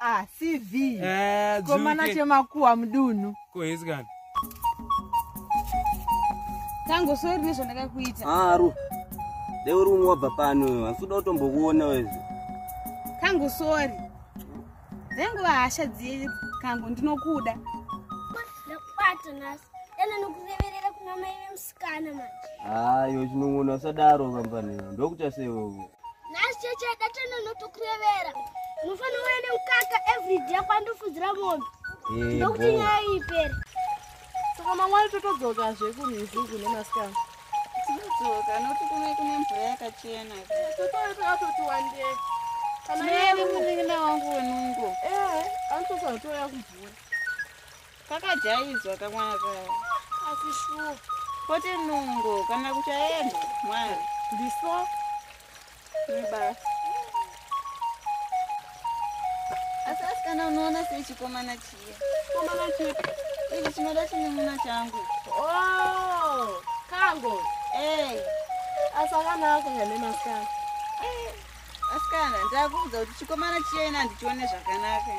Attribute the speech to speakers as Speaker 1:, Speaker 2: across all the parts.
Speaker 1: aa cv
Speaker 2: Eh,
Speaker 1: komana
Speaker 2: dzuke.
Speaker 1: chemakuwa mudunhu
Speaker 2: kuhesikana
Speaker 3: tangu sori nezvandakakuita
Speaker 4: aro dai uri umwe wabva pano wewe hasuda kutombokuona weze
Speaker 3: kangu sori dzenguva hasha dziri kangu ndinokuda.
Speaker 5: Ndakubata nhasi. Dana nokureverera kuna mai vemusikana manje.
Speaker 4: Hayo chinon'ona usadaro kambaneyo ndokuta sewewe
Speaker 5: nhasi cheche datana notokurevera unofanira uende mukaka everyday kwandofudzira mombe ndokuti nyaya ipere.
Speaker 1: Saka mamwari totodzokazve kumhizuku nemasikana.
Speaker 3: Tinodzoka nokuti kume kune mvura yakachena.
Speaker 1: Totoitokatoti wande kana
Speaker 3: tinayani munin'ina wangu wenungo
Speaker 1: ee anotosatoya kumvura.
Speaker 3: Kakajaidzwa kamwana kaya
Speaker 1: asi shuwa.
Speaker 3: Pote nungo kana kuchaenda mwari
Speaker 1: ndiso.
Speaker 3: Nebasa asi asikana unoona seichikomana chiya
Speaker 1: komana chipi
Speaker 3: ichi chinoda chinin'ina changu?
Speaker 1: O kango
Speaker 3: ei!
Speaker 1: Asakanaka nganemasikana
Speaker 3: asikana ndakuudza kuti chikomana chiyaina handichione zvakanaka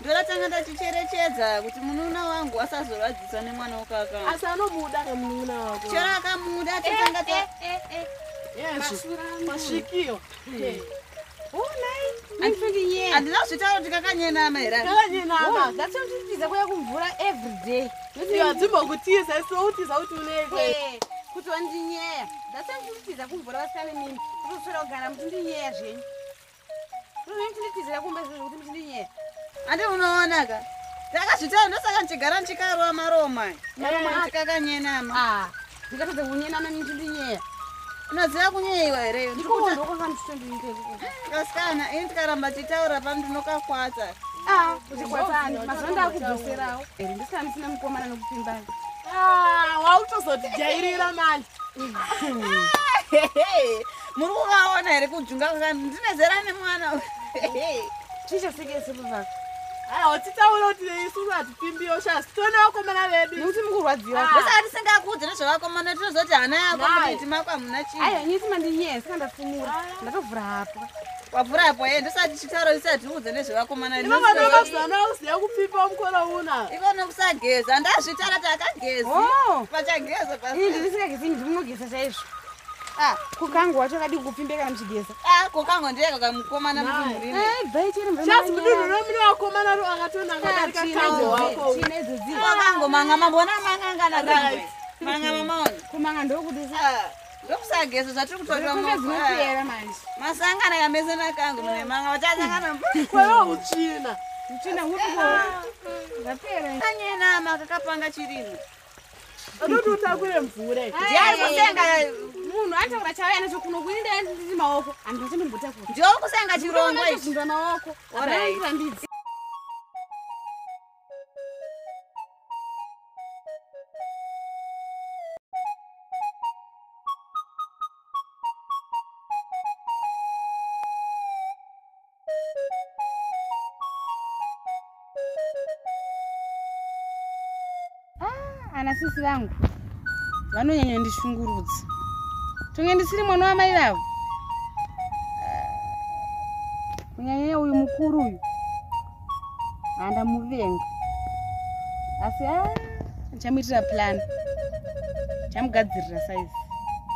Speaker 3: ndoratanga ndachicherechedza kuti mununa wangu asazoradziswa nemwana wokaka.
Speaker 1: Asi anomuda kamunun'una wako.
Speaker 3: Chero akamuda tatanga ta
Speaker 1: yezvo masvikio
Speaker 3: handina kuzvitaura kuti kakanyenama here.
Speaker 1: Kakanyinama
Speaker 3: ndatsotitiza kuya kumvura everyday
Speaker 1: iwadzimbokutiza isoutiza kuti uneke
Speaker 3: kuti wandinyeya ndatsotitiza kumvura vasikane mimi kutoswera kugara muti ndinyeya zvenyu tozvendititizira kumba izvozvo kuti muti ndinyeya handi unoonaka ndakazvitaura ndosaka ndichigara ndichikarova maroma maroma kuti kakanyenama ndikatodza kunyenama miti ndinyeya unoziva kunyeyiwa here? Kasikana ini tikaramba tichitaura pano ndinokakwata. Mazuva ndakubveserawo ndisina ndisina mukomana nokupimbai
Speaker 1: wautozotijairira manje.
Speaker 3: Muri kukaona here kujunga kwaka ndine zera nemwana
Speaker 1: chichasekesepuvaka aiwa titaura kuti isusu hatipimbiyo shasi tione vakomana vedu.
Speaker 3: Nekuti mukurwadziwa. Ndosaka tisingakudzi nezvavakomana tinozoti hana yako kuti mako hamuna chii
Speaker 1: Aiwa,
Speaker 3: nyisi mandinyee sika ndafumura ndatovhura hapa wavhura hapo ye ndosati chitauro isati udze nezvevakomana
Speaker 1: inovanovaziva kuziva kupimba mukoro una.
Speaker 3: Ivona kusageza ndazvitara takagezi
Speaker 1: Oh.
Speaker 3: pachageza
Speaker 1: ii ndirisingagezi imi ndimunogeza chaizvo. Kukangu wacho kadi kupimbe kana muchigeza
Speaker 3: kokango ndiyeka kamukomana mudumurine
Speaker 1: bvai chiri vakomana ro akatonangadarika kanze wako
Speaker 3: kokangomanga mambona mangangana kamwe manga mamaona
Speaker 1: kumanga ndokuti
Speaker 3: ndokusageza zvatiri kutorera
Speaker 1: zvinopera manje.
Speaker 3: Masangana kamese nakangu mune manga vachasangana
Speaker 1: kwewa uchina
Speaker 3: uchina
Speaker 1: zvapera
Speaker 3: kanyenama kakapanga chirimo
Speaker 1: adoti utakure mvure.
Speaker 3: Ndiyari kusenga.
Speaker 1: Munhu ataura chauya nacho kuno kuinda ndiri maoko handinochimbotakura
Speaker 3: ndio kusenga chirongwa ichi
Speaker 1: zvinda maoko
Speaker 3: ana sisi vangu vanonyanya ndishungurudza tonge ndisiri mwana wamai vavo. Kunyanyanya uyu mukuru uyu handamuvenga asi chamuitira plan chamugadzirira saizi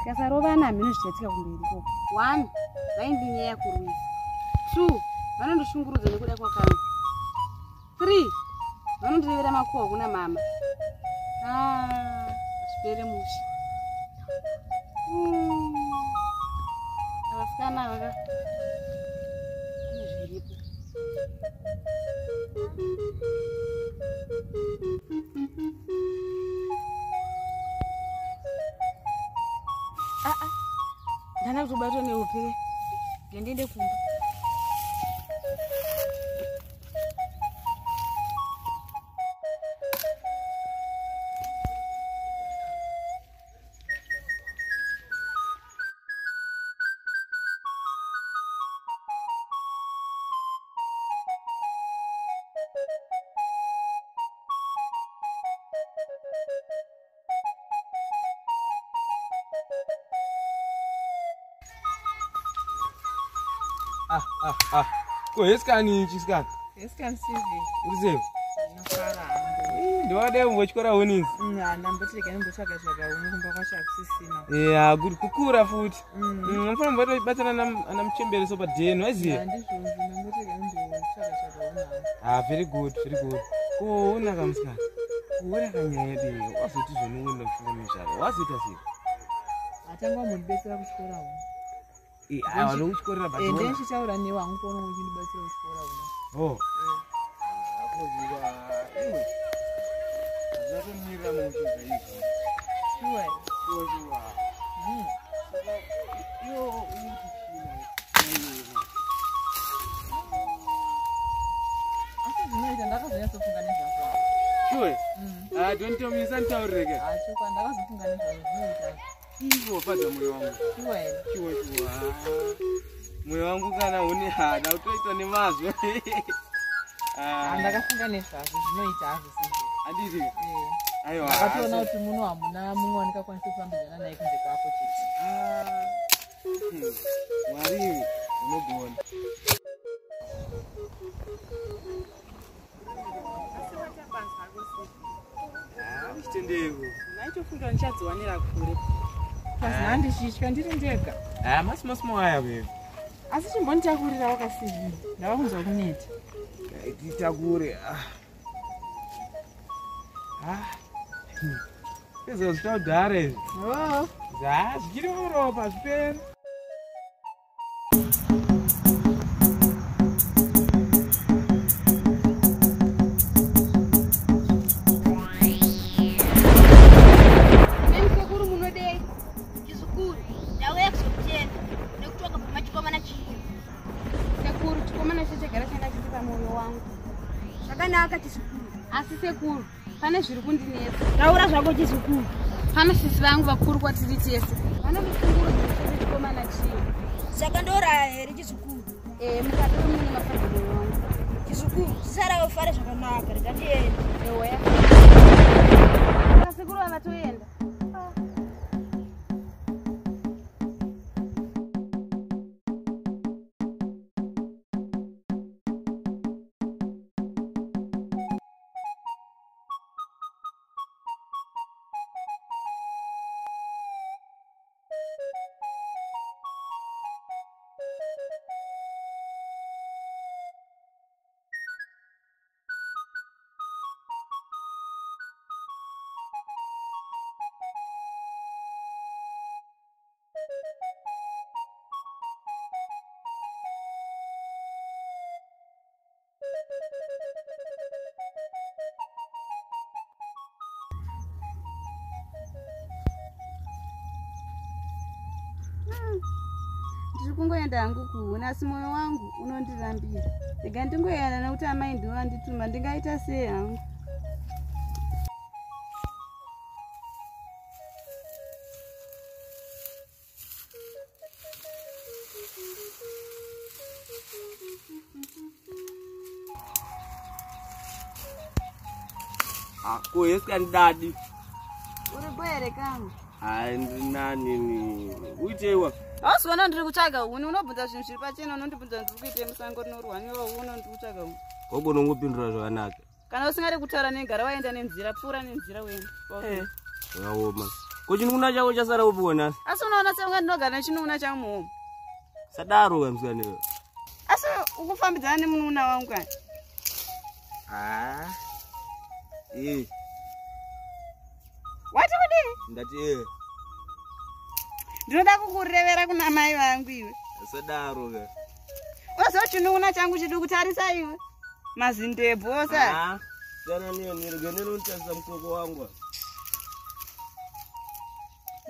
Speaker 3: tikasarovana hamhino zvichaitika kumberi koko. One vaindinyaya kurwisa. Two vanondishungurudza nekuda kwakangu. Three vanondirevera makuhwa kuna mama Ah, esperemos. Ah, ah, ah. Conhece caninho, esse cara? Esse
Speaker 2: cara se vê.
Speaker 6: Por
Speaker 4: exemplo? Não
Speaker 6: fala. Hangu
Speaker 4: ndiwadai kumbotyora uninzi
Speaker 6: ndambotirega nimbotsvaga tsvaga uno kumba kwacho hakusisina
Speaker 4: ya kuti kukura futi.
Speaker 6: Mm.
Speaker 4: Mm, unofana kumbotobatana ana muchembere so padheni waiziva ah very good very good. Ko unaka musikana? Kuona kanyaya dei wazoti zvonouenda kufunga mizvaro wazoita sei?
Speaker 6: Atanga wambondibetsera kuchikora uno. Eh, ndiye ndichitaura newe hangu kuona uchindibatsira kuchikora uno
Speaker 4: akoziva iwe azatomirira muuchidza izvo
Speaker 6: sure.
Speaker 4: Shuwa iwo uti china
Speaker 6: asi zvinoita ndakazonyatsofunga nezvazvo
Speaker 4: shuwe tontomisa nditaurireke
Speaker 6: achokwa ndakazofunga nezvazvo zvinoita
Speaker 4: ivo fadza mwoyo wangu.
Speaker 6: Sure. Here
Speaker 4: shuwa shuwa mwoyo wangu kana une hada utoita nemazvo
Speaker 6: ndakafunga nezvazvo zvinoita hazvo sizvo
Speaker 4: handiti
Speaker 6: Eh.
Speaker 4: aiwa.
Speaker 6: Ndakatoona kuti muno hamuna mumwe wandingakwanisa kufambidzana naye kunze kwako chete.
Speaker 4: Ah, hmm, mwari unogona. Uchitendeko
Speaker 6: naichofunga ndichadziwanira kure. Pasi handishitya ndiri ndega.
Speaker 4: Aya masi masi mawaya wewe.
Speaker 6: Asi chimbonditakurira wakasii ndava kunzwa kuneta
Speaker 4: titakure izvo zvitaudhara izvi za zvichiri muropa zviperi
Speaker 1: Nemi sekuru chikomana chechegara changa chiri pamwoyo wangu.
Speaker 2: zvakanaka chizukuru.
Speaker 1: Asi sekuru, pane zviri kundinetsa.
Speaker 2: taura zvako chizukuru
Speaker 1: Pane sisi vangu vakuru kwatiri tese. Vane musunguro dzekuti chikomana chiyo.
Speaker 2: saka ndouraya here chizukuru
Speaker 1: Eh, mukati mune mafadziro wangu.
Speaker 2: chizukuru zisara ufare zvakanaka rega ndiende
Speaker 1: Ewoya. Saka sekuru ndiri kungoenda hangu kuhuna asi mwoyo wangu unondirambira. Rega ndingoenda nekuti amai ndivo andituma ndingaita sei hangu?
Speaker 4: Ko yesikandidadi
Speaker 1: uri bwere kangu?
Speaker 4: Hai ndinanini uiteiwa
Speaker 1: hauziona ndiri kutsvaga huni unobvunza zvinhu zviri pachena unondibvunza ndiri kuite musango rinorwaniwa uno ndiri kutsvaga huni.
Speaker 4: Wagona kungopindura zvakanaka.
Speaker 1: Kana usingadi kutaura negara waenda nenzira pfuura nenzira wena
Speaker 4: yaoma ko chinun'una chako chasara upiona
Speaker 1: asi unoona seunga ndinogara nechinun'una changu muhomo
Speaker 4: sadaro kamusikaniwe
Speaker 1: asi ukufambidzana nemunun'una wangu kani?
Speaker 4: E
Speaker 1: wati kudii?
Speaker 4: Ndati e
Speaker 1: ndinoda kukurevera kuna mai vangu iwe.
Speaker 4: Sadaro ka
Speaker 1: oziva chinun'una changu chidi kutarisa iwe? Mazindebhosa
Speaker 4: sana niyo nirege ninotarisa mukoko wangu?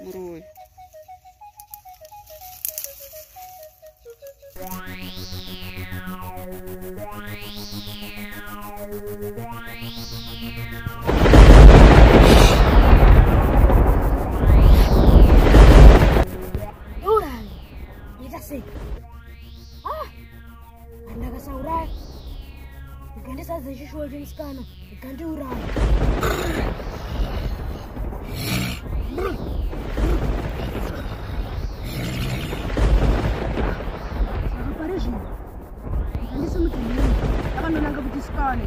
Speaker 1: Muroyi
Speaker 2: Handakasauraya ikandisadza chishuwa chemusikana ikandiuraya saka pari zvino ikandisimudza mweni akanonanga kuti sikane